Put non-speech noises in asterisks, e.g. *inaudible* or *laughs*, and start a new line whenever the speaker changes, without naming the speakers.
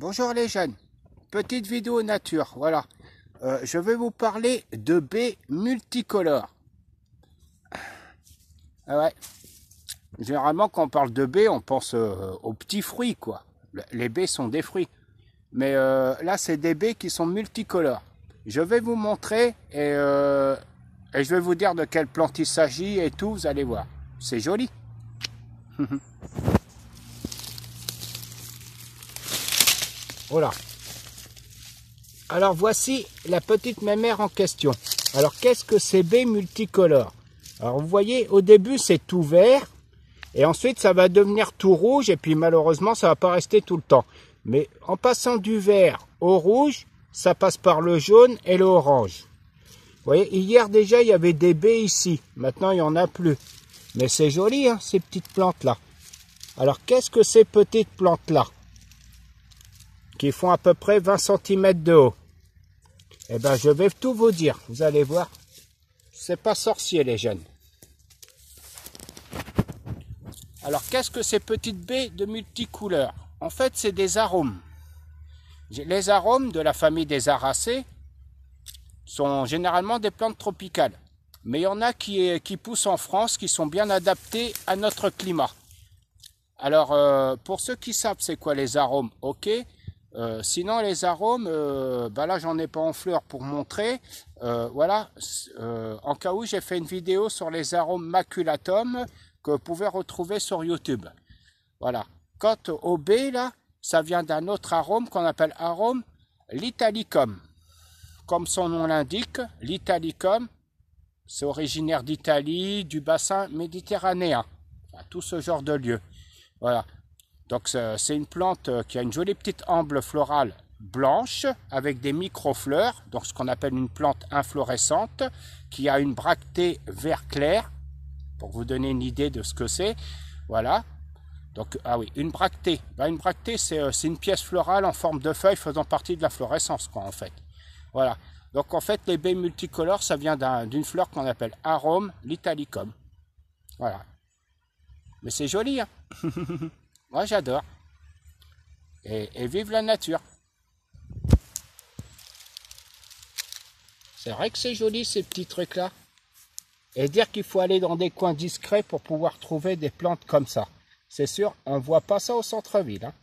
Bonjour les jeunes, petite vidéo nature, voilà. Euh, je vais vous parler de baies multicolores. Ah ouais. Généralement quand on parle de baies, on pense euh, aux petits fruits quoi. Les baies sont des fruits. Mais euh, là c'est des baies qui sont multicolores. Je vais vous montrer et, et je vais vous dire de quelle plante il s'agit et tout, vous allez voir. C'est joli. *laughs* Voilà. Alors voici la petite mémère en question. Alors qu'est-ce que ces baies multicolores Alors vous voyez, au début c'est tout vert, et ensuite ça va devenir tout rouge, et puis malheureusement ça va pas rester tout le temps. Mais en passant du vert au rouge, ça passe par le jaune et l'orange. Vous voyez, hier déjà il y avait des baies ici, maintenant il n'y en a plus. Mais c'est joli hein, ces petites plantes là. Alors qu'est-ce que ces petites plantes là qui font à peu près 20 cm de haut. Eh bien, je vais tout vous dire. Vous allez voir. C'est pas sorcier, les jeunes. Alors, qu'est-ce que ces petites baies de multicouleurs? En fait, c'est des arômes. Les arômes de la famille des aracées sont généralement des plantes tropicales. Mais il y en a qui, poussent en France, qui sont bien adaptés à notre climat. Alors, euh, pour ceux qui savent c'est quoi les arômes, ok, euh, sinon les arômes, euh, bah là j'en ai pas en fleurs pour montrer. Euh, voilà, en cas où j'ai fait une vidéo sur les arômes maculatum que vous pouvez retrouver sur YouTube. Voilà. Quant au B là, ça vient d'un autre arôme qu'on appelle arôme l'italicum. Comme son nom l'indique, l'italicum, c'est originaire d'Italie, du bassin méditerranéen, tout ce genre de lieux. Voilà. Donc c'est une plante euh, qui a une jolie petite amble florale blanche avec des micro-fleurs, donc ce qu'on appelle une plante inflorescente, qui a une bractée vert clair, pour vous donner une idée de ce que c'est. Voilà. Donc, ah oui, une bractée. Ben, une bractée, euh, c'est une pièce florale en forme de feuille faisant partie de la florescence, quoi, en fait. Voilà. Donc, en fait, les baies multicolores, ça vient d'une fleur qu'on appelle arôme l'italicum. Voilà. Mais c'est joli, hein *laughs* Moi, j'adore. Et, vive la nature. C'est vrai que c'est joli ces petits trucs-là. Et dire qu'il faut aller dans des coins discrets pour pouvoir trouver des plantes comme ça. C'est sûr, on ne voit pas ça au centre-ville. Hein.